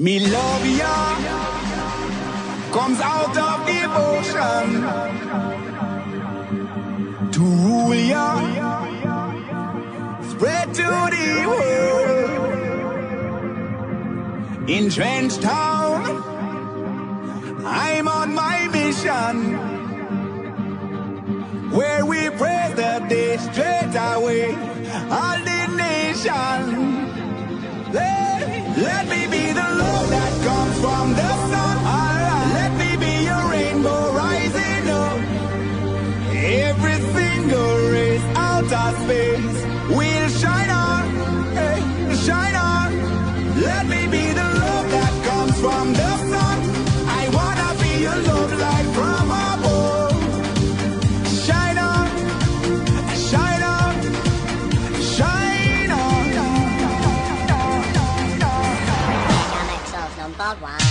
Me love ya comes out of devotion to rule ya, spread to the world. In Trench Town, I'm on my mission where we praise the day straight away, all the nation. Will shine on, shine on. Let me be the love that comes from the sun. I wanna be your love. Shine on, shine on, shine on.